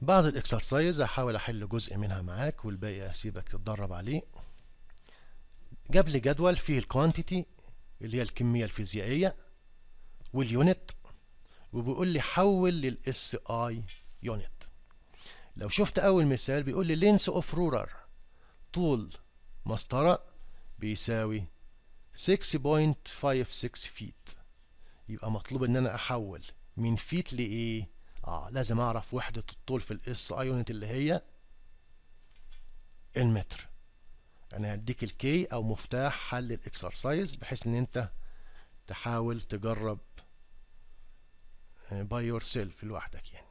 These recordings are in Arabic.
بعض ال exercise هحاول أحل جزء منها معاك والباقي هسيبك تتدرب عليه. جاب لي جدول فيه ال quantity اللي هي الكمية الفيزيائية وال unit وبيقول لي حول لل SI unit لو شفت أول مثال بيقول لي length of ruler طول مسطرة بيساوي 6.56 feet يبقى مطلوب إن أنا أحول من feet لإيه؟ آه لازم أعرف وحدة الطول في ال SI unit اللي هي المتر. يعني هديك ال key أو مفتاح حل ال exercise بحيث إن أنت تحاول تجرب by yourself لوحدك يعني.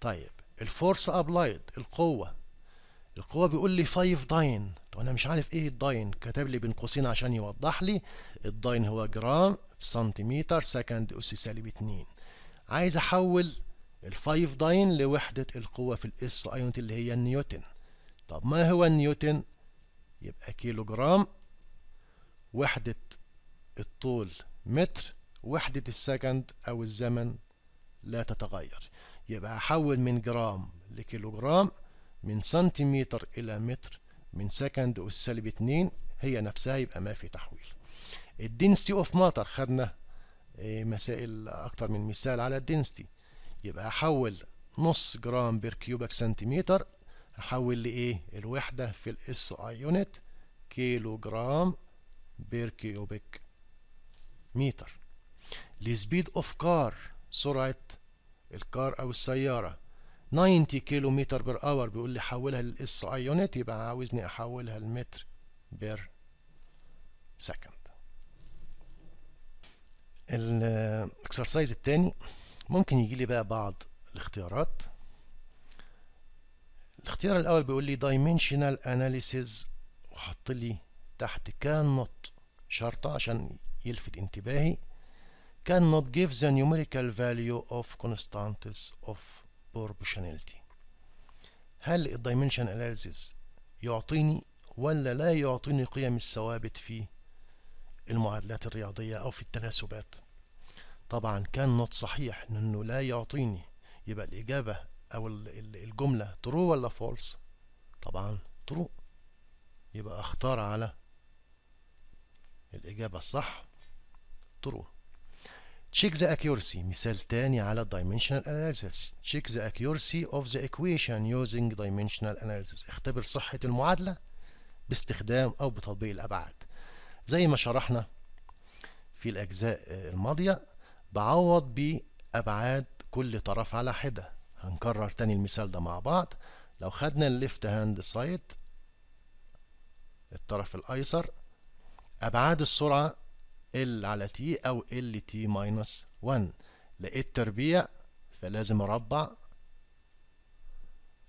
طيب ال force applied القوة. القوة بيقول لي 5 داين طب أنا مش عارف إيه الداين كتب لي بين قوسين عشان يوضح لي. الداين هو جرام في سنتيمتر second أس سالب 2 عايز أحول ال 5 داين لوحدة القوة في ال SI unit اللي هي النيوتن. طب ما هو النيوتن؟ يبقى كيلو جرام وحدة الطول متر وحدة ال second أو الزمن لا تتغير. يبقى أحول من جرام لكيلو جرام من سنتيمتر إلى متر من second أس سالب 2 هي نفسها يبقى ما في تحويل. ال density of matter خدنا مسائل أكتر من مثال على ال density يبقى أحول نص جرام per cubic centimeter هحول لإيه الوحدة في ال SI unit كيلو جرام per cubic meter. ال speed of car سرعة ال car أو السيارة. 90 كيلو متر per hour بيقول لي حولها لل SI unit يبقى عاوزني أحولها لمتر per second. ال exercise التاني ممكن يجي لي بقى بعض الاختيارات. الاختيار الأول بيقول لي dimensional analysis وحط لي تحت cannot شرطة عشان يلفت انتباهي. cannot give the numerical value of constants of proportionality. هل الدايمنشن analysis يعطيني ولا لا يعطيني قيم الثوابت في المعادلات الرياضية أو في التناسبات؟ طبعا كان not صحيح إنه لا يعطيني يبقى الإجابة أو الجملة true ولا false طبعا true. يبقى أختار على الإجابة الصح true. Check the accuracy. مثال تاني على dimensional analysis. Check the accuracy of the equation using dimensional analysis. اختبر صحة المعادلة باستخدام أو بتطبيق الأبعاد. زي ما شرحنا في الأجزاء الماضية بعوض بأبعاد كل طرف على حدة. هنكرر تاني المثال ده مع بعض. لو خدنا ال left hand side الطرف الأيسر أبعاد السرعة L على T أو L T minus 1 لقيت تربيع فلازم أربع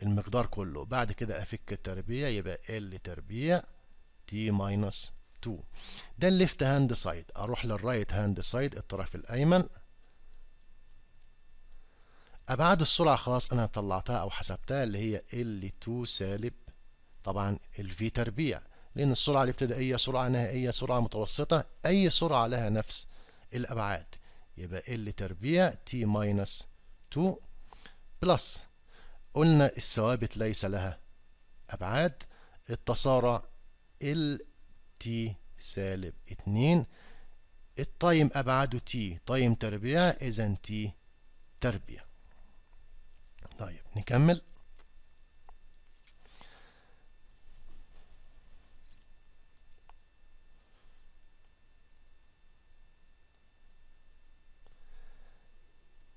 المقدار كله. بعد كده أفك التربيع يبقى L تربيع T minus 2 ده ال left hand side أروح لل right hand side الطرف الأيمن. أبعاد السرعة خلاص أنا طلعتها أو حسبتها اللي هي L2 سالب. طبعا الفي تربيع. لأن السرعة الابتدائية سرعة نهائية سرعة متوسطة أي سرعة لها نفس الأبعاد. يبقى L تربيع T minus 2 plus قلنا الثوابت ليس لها أبعاد. التسارع L T سالب. 2 ال time أبعاده T time تربيع إذا T تربيع. طيب نكمل.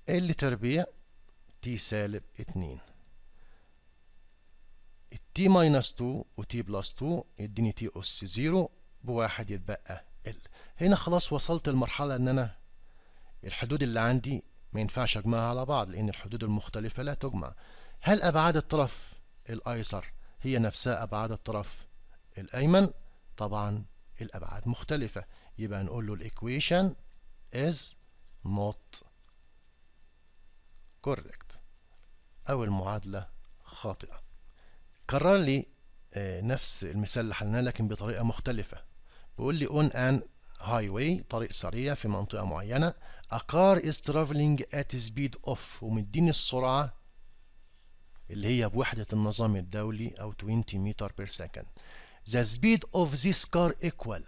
L تربيع T سالب 2 ال T minus 2 و T plus 2 يديني T اس 0 بواحد يتبقى. L هنا خلاص وصلت المرحلة إن أنا الحدود اللي عندي ما ينفعش أجمعها على بعض لأن الحدود المختلفة لا تجمع. هل أبعاد الطرف الأيسر هي نفسها أبعاد الطرف الأيمن؟ طبعا الأبعاد مختلفة. يبقى نقول له الايكويشن is not correct أو المعادلة خاطئة. كرر لي نفس المثال اللي حلناه لكن بطريقة مختلفة. بيقول لي on an highway طريق سريع في منطقة معينة. A car is traveling at speed of ومديني السرعة اللي هي بوحدة النظام الدولي أو 20 متر per second The speed of this car equal.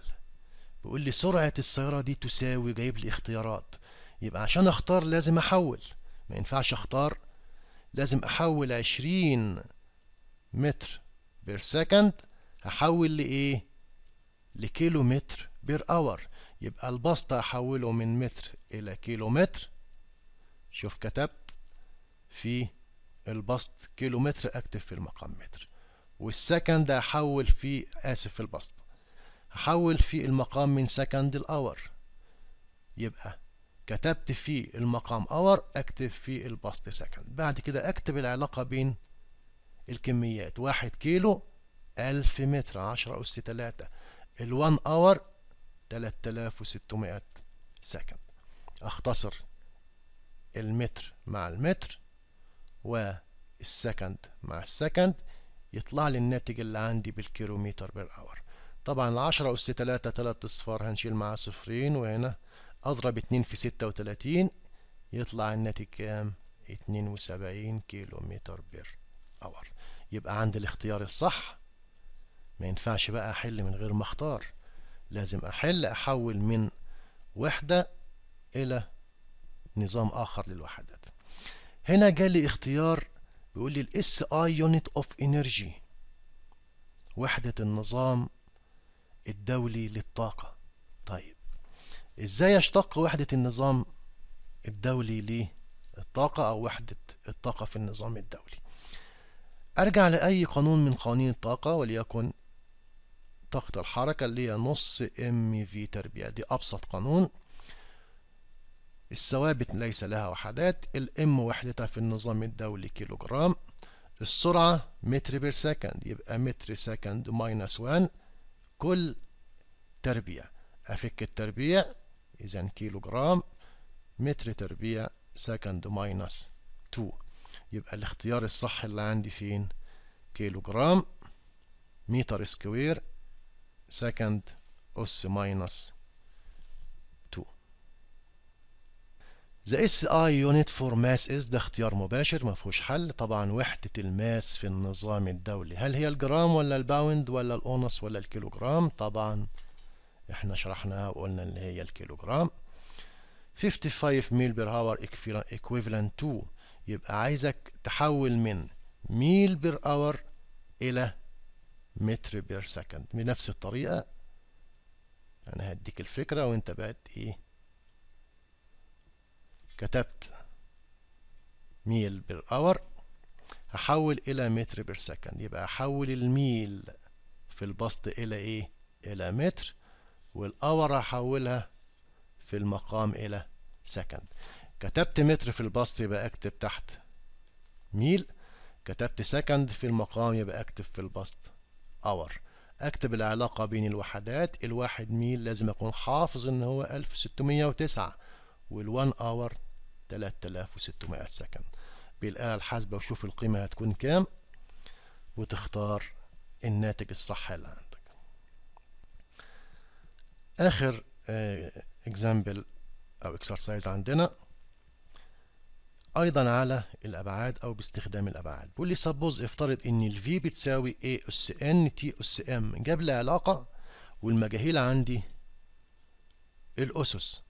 بيقول لي سرعة السيارة دي تساوي جايب لي اختيارات. يبقى عشان أختار لازم أحول. ما ينفعش أختار. لازم أحول 20 متر per second هحول لإيه؟ لكيلو متر per hour يبقى البسط هحوله من متر إلى كيلو متر شوف كتبت في البسط كيلو متر أكتب في المقام متر. وال second هحول في آسف في البسط. هحول في المقام من second لل hour يبقى كتبت في المقام hour أكتب في البسط second. بعد كده أكتب العلاقة بين الكميات. واحد كيلو ألف متر عشرة أس تلاتة. ال one hour تلات آلاف وستمائة second. أختصر المتر مع المتر وال second مع ال second يطلع لي الناتج اللي عندي بالكيلومتر per hour طبعا العشرة أس تلاتة تلات أصفار هنشيل معاه صفرين وهنا أضرب اتنين في ستة وتلاتين يطلع الناتج كام؟ اتنين وسبعين كيلو متر per hour يبقى عندي الاختيار الصح ما ينفعش بقى أحل من غير ما أختار. لازم أحل أحول من وحدة إلى نظام آخر للوحدات. هنا جالي اختيار بيقول لي ال SI unit of energy وحدة النظام الدولي للطاقة. طيب إزاي أشتق وحدة النظام الدولي للطاقة أو وحدة الطاقة في النظام الدولي؟ أرجع لأي قانون من قوانين الطاقة وليكن طاقة الحركة اللي هي نص ام في تربيع. دي أبسط قانون. الثوابت ليس لها وحدات. الام وحدتها في النظام الدولي كيلو جرام السرعة متر per second يبقى متر second minus 1 كل تربيع. أفك التربيع إذا كيلو جرام متر تربيع second minus 2 يبقى الاختيار الصح اللي عندي فين؟ كيلو جرام متر square second أس minus 2 The SI unit for mass is ده اختيار مباشر ما فيهوش حل. طبعا وحدة ال mass في النظام الدولي هل هي الجرام ولا الباوند ولا الأونص ولا الكيلوغرام؟ طبعا إحنا شرحناها وقلنا إن هي الكيلوغرام. 55 ميل per hour equivalent to يبقى عايزك تحول من ميل per hour إلى متر per second. بنفس الطريقة. أنا هديك الفكرة وأنت بقت إيه؟ كتبت ميل per hour. هحول إلى متر per second. يبقى هحول الميل في البسط إلى إيه؟ إلى متر. وال hour هحولها في المقام إلى second. كتبت متر في البسط يبقى أكتب تحت ميل. كتبت second في المقام يبقى أكتب في البسط. hour أكتب العلاقة بين الوحدات الواحد ميل لازم اكون حافظ إن هو 1609 وال one hour 3600 second بالآلة الحاسبة وشوف القيمة هتكون كام وتختار الناتج الصح اللي عندك. آخر example أو exercise عندنا أيضا على الأبعاد أو باستخدام الأبعاد. بيقول لي suppose افترض إن ال V بتساوي A أس N T أس M جاب لي علاقة والمجاهيل عندي الأسس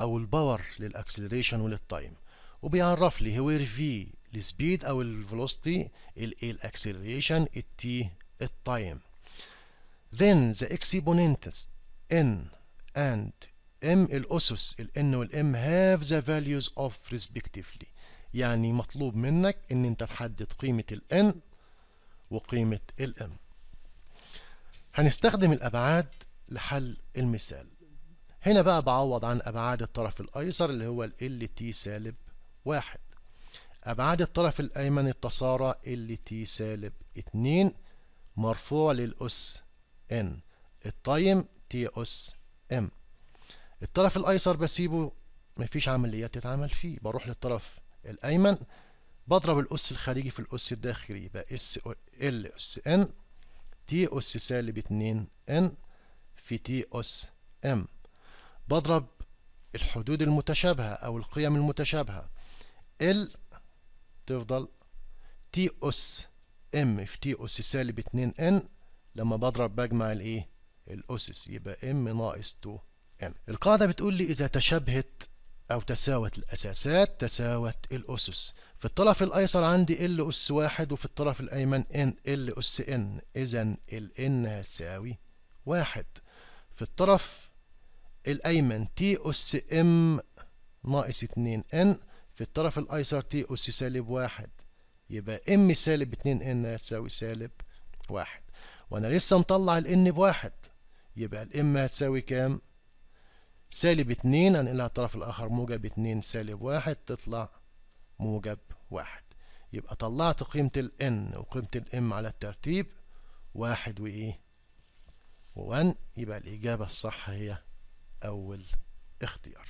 أو ال power لل acceleration ولل time وبيعرف لي هو في السبيد أو الفيلوسيتي ال الأكسلريشن التي التايم then the exponents n and m الاسس ال n وال m have the values of respectively. يعني مطلوب منك ان انت تحدد قيمة ال n وقيمة ال m هنستخدم الابعاد لحل المثال. هنا بقى بعوض عن أبعاد الطرف الأيسر اللي هو L T سالب واحد. أبعاد الطرف الأيمن التسارع L T سالب اتنين مرفوع للأس n ال time T أس m الطرف الأيسر بسيبه مفيش عمليات تتعمل فيه. بروح للطرف الأيمن بضرب الأس الخارجي في الأس الداخلي يبقى اس L أس n T أس سالب اتنين n في T أس m بضرب الحدود المتشابهة أو القيم المتشابهة. ال تفضل T أس m في T أس سالب 2 n لما بضرب بجمع الإيه؟ الأسس يبقى m ناقص 2 ام القاعدة بتقول لي إذا تشابهت أو تساوت الأساسات تساوت الأسس. في الطرف الأيسر عندي L أس واحد وفي الطرف الأيمن n L أس n إذا ال n هتساوي واحد. في الطرف الأيمن T أس m ناقص اتنين n في الطرف الأيسر T أس سالب واحد. يبقى m سالب اتنين n هتساوي سالب واحد. وأنا لسه مطلع الان بواحد. يبقى الام هتساوي كام؟ سالب اتنين هنقلها الطرف الآخر موجب اتنين سالب واحد تطلع موجب واحد. يبقى طلعت قيمة ال n وقيمة ال m على الترتيب واحد وإيه وون يبقى الإجابة الصح هي أول اختيار.